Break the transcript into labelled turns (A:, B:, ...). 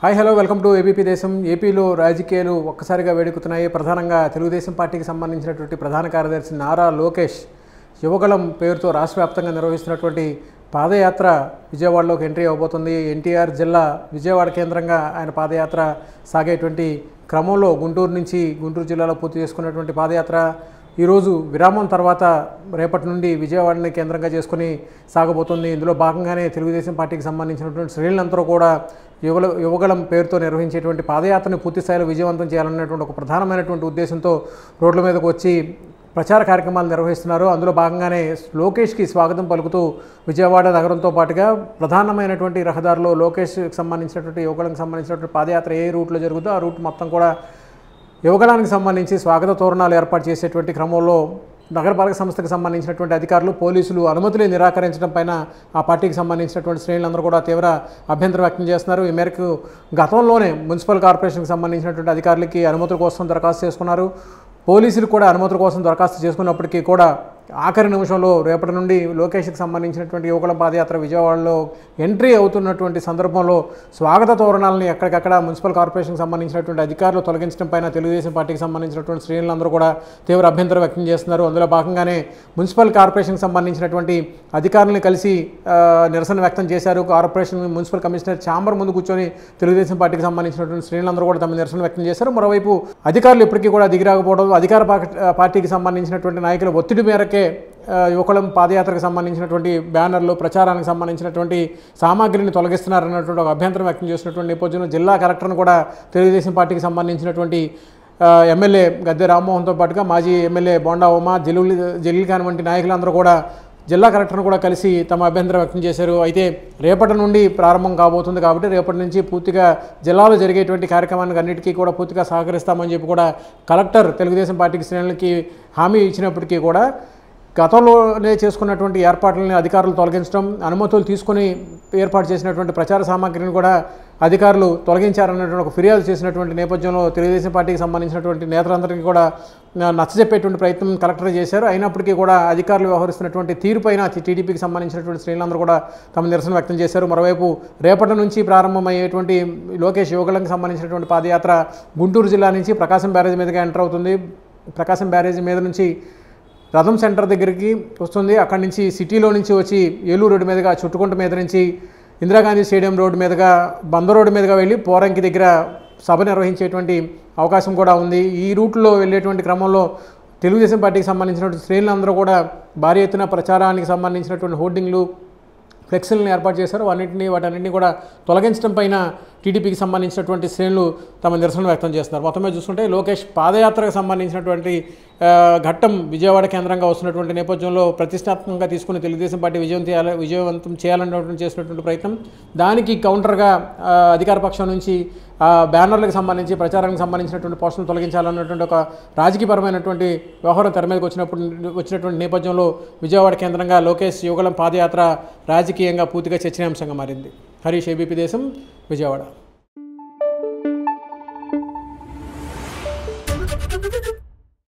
A: Hi hello welcome to ABP Desam. ఏపీలో రాజకీయాలు ఒక్కసారిగా వేడుకుతున్నాయి. ప్రధానంగా తెలుగుదేశం పార్టీకి సంబంధించినటువంటి ప్రధాన కార్యదర్శి నారా లోకేష్ యువగళం పేరుతో రాష్ట్ర వ్యాప్తంగా నిర్వహిస్తున్నటువంటి పాదయాత్ర విజయవాడలోకి ఎంట్రీ అవబోతుంది ఎన్టీఆర్ జిల్లా విజయవాడ కేంద్రంగా ఆయన పాదయాత్ర సాగేటువంటి క్రమంలో గుంటూరు నుంచి గుంటూరు జిల్లాలో పూర్తి చేసుకున్నటువంటి పాదయాత్ర ఈరోజు విరామం తర్వాత రేపటి నుండి విజయవాడని కేంద్రంగా చేసుకుని సాగబోతుంది. ఇందులో భాగంగానే తెలుగుదేశం పార్టీకి సంబంధించినటువంటి శ్రేణులందరూ కూడా యువల యువగళం పేరుతో నిర్వహించేటువంటి పాదయాత్రను పూర్తిస్థాయిలో విజయవంతం చేయాలన్నటువంటి ఒక ప్రధానమైనటువంటి ఉద్దేశంతో రోడ్ల మీదకు వచ్చి ప్రచార కార్యక్రమాలు నిర్వహిస్తున్నారు. అందులో భాగంగానే లోకేష్కి స్వాగతం పలుకుతూ విజయవాడ నగరంతో పాటుగా ప్రధానమైనటువంటి రహదారిలో లోకేష్కి సంబంధించినటువంటి యువగళంకి సంబంధించినటువంటి పాదయాత్ర ఏ రూట్లో జరుగుతుందో ఆ రూట్ మొత్తం కూడా యువగళానికి సంబంధించి స్వాగత తోరణాలు ఏర్పాటు చేసేటువంటి క్రమంలో నగరపాలక సంస్థకు సంబంధించినటువంటి అధికారులు పోలీసులు అనుమతులు నిరాకరించడం పైన ఆ పార్టీకి సంబంధించినటువంటి శ్రేణులందరూ కూడా తీవ్ర అభ్యంతరం వ్యక్తం చేస్తున్నారు. ఈ మేరకు గతంలోనే మున్సిపల్ కార్పొరేషన్కి సంబంధించినటువంటి అధికారులకి అనుమతుల కోసం దరఖాస్తు చేసుకున్నారు. పోలీసులు కూడా అనుమతుల కోసం దరఖాస్తు చేసుకున్నప్పటికీ కూడా ఆఖరి నిమిషంలో రేపటి నుండి లోకేష్కి సంబంధించినటువంటి యువకుల పాదయాత్ర విజయవాడలో ఎంట్రీ అవుతున్నటువంటి సందర్భంలో స్వాగత తోరణాలని ఎక్కడికక్కడ మున్సిపల్ కార్పొరేషన్కి సంబంధించినటువంటి అధికారులు తొలగించడం పైన తెలుగుదేశం పార్టీకి సంబంధించినటువంటి శ్రేణులందరూ కూడా తీవ్ర అభ్యంతరం వ్యక్తం చేస్తున్నారు. అందులో భాగంగానే మున్సిపల్ కార్పొరేషన్కి సంబంధించినటువంటి అధికారులను కలిసి నిరసన వ్యక్తం చేశారు. కార్పొరేషన్ మున్సిపల్ కమిషనర్ ఛాంబర్ ముందు కూర్చొని తెలుగుదేశం పార్టీకి సంబంధించినటువంటి శ్రేణులందరూ కూడా తమ నిరసన వ్యక్తం చేశారు. మరోవైపు అధికారులు ఇప్పటికీ కూడా దిగిరాకపోవడం అధికార పార్టీకి సంబంధించినటువంటి నాయకుల ఒత్తిడి మేరకు అలాగే యువకులం పాదయాత్రకు సంబంధించినటువంటి బ్యానర్లు ప్రచారానికి సంబంధించినటువంటి సామాగ్రిని తొలగిస్తున్నారన్నటువంటి ఒక అభ్యంతరం వ్యక్తం చేసినటువంటి నేపథ్యంలో జిల్లా కలెక్టర్ను కూడా తెలుగుదేశం పార్టీకి సంబంధించినటువంటి ఎమ్మెల్యే గద్దె రామ్మోహన్తో పాటుగా మాజీ ఎమ్మెల్యే బోండా ఉమా జలీల్ జలీల్ ఖాన్ వంటి నాయకులందరూ కూడా జిల్లా కలెక్టర్ను కూడా కలిసి తమ అభ్యంతరం వ్యక్తం చేశారు. అయితే రేపటి నుండి ప్రారంభం కాబోతుంది కాబట్టి రేపటి నుంచి పూర్తిగా జిల్లాలో జరిగేటువంటి కార్యక్రమానికి అన్నిటికీ కూడా పూర్తిగా సహకరిస్తామని చెప్పి కూడా కలెక్టర్ తెలుగుదేశం పార్టీకి శ్రేణులకి హామీ ఇచ్చినప్పటికీ కూడా గతంలోనే చేసుకున్నటువంటి ఏర్పాట్లని అధికారులు తొలగించడం అనుమతులు తీసుకుని ఏర్పాటు చేసినటువంటి ప్రచార సామాగ్రిని కూడా అధికారులు తొలగించారన్నటువంటి ఒక ఫిర్యాదు చేసినటువంటి నేపథ్యంలో తెలుగుదేశం పార్టీకి సంబంధించినటువంటి నేతలందరికీ కూడా నచ్చజెప్పేటువంటి ప్రయత్నం కలెక్టర్ చేశారు. అయినప్పటికీ కూడా అధికారులు వ్యవహరిస్తున్నటువంటి తీరుపైన టీడీపీకి సంబంధించినటువంటి శ్రేణులందరూ కూడా తమ నిరసన వ్యక్తం చేశారు. మరోవైపు రేపటి నుంచి ప్రారంభమయ్యేటువంటి లోకేష్ యువకులకు సంబంధించినటువంటి పాదయాత్ర గుంటూరు జిల్లా నుంచి ప్రకాశం బ్యారేజ్ మీదుగా ఎంటర్ అవుతుంది. ప్రకాశం బ్యారేజ్ మీద నుంచి రథం సెంటర్ దగ్గరికి వస్తుంది. అక్కడి నుంచి సిటీలో నుంచి వచ్చి ఏలూరు రోడ్డు మీదుగా చుట్టుకుంట మీద నుంచి ఇందిరాగాంధీ స్టేడియం రోడ్డు మీదుగా బంద రోడ్డు మీదుగా వెళ్ళి పోరంకి దగ్గర సభ నిర్వహించేటువంటి అవకాశం కూడా ఉంది. ఈ రూట్లో వెళ్ళేటువంటి క్రమంలో తెలుగుదేశం పార్టీకి సంబంధించినటువంటి శ్రేణులందరూ కూడా భారీ ఎత్తున ప్రచారానికి సంబంధించినటువంటి హోర్డింగ్లు ఫ్లెక్సీలను ఏర్పాటు చేశారు. వాటిని వాటన్నింటినీ కూడా తొలగించడం పైన టీడీపీకి సంబంధించినటువంటి శ్రేణులు తమ నిరసన వ్యక్తం చేస్తున్నారు. మొత్తం మీద చూసుకుంటే లోకేష్ పాదయాత్రకు సంబంధించినటువంటి ఘట్టం విజయవాడ కేంద్రంగా వస్తున్నటువంటి నేపథ్యంలో ప్రతిష్టాత్మకంగా తీసుకుని తెలుగుదేశం పార్టీ విజయం చేయాలి విజయవంతం చేయాలన్నటువంటి చేసినటువంటి ప్రయత్నం. దానికి కౌంటర్గా అధికార పక్షం నుంచి బ్యానర్లకు సంబంధించి ప్రచారానికి సంబంధించినటువంటి పోస్టులు తొలగించాలన్నటువంటి ఒక రాజకీయపరమైనటువంటి వ్యవహారం తెర మీదకి వచ్చినప్పుడు వచ్చినటువంటి నేపథ్యంలో విజయవాడ కేంద్రంగా లోకేష్ యుగలం పాదయాత్ర రాజకీయంగా పూర్తిగా చర్చనీయాంశంగా మారింది. హరీష్ ఏబీపీ దేశం విజయవాడ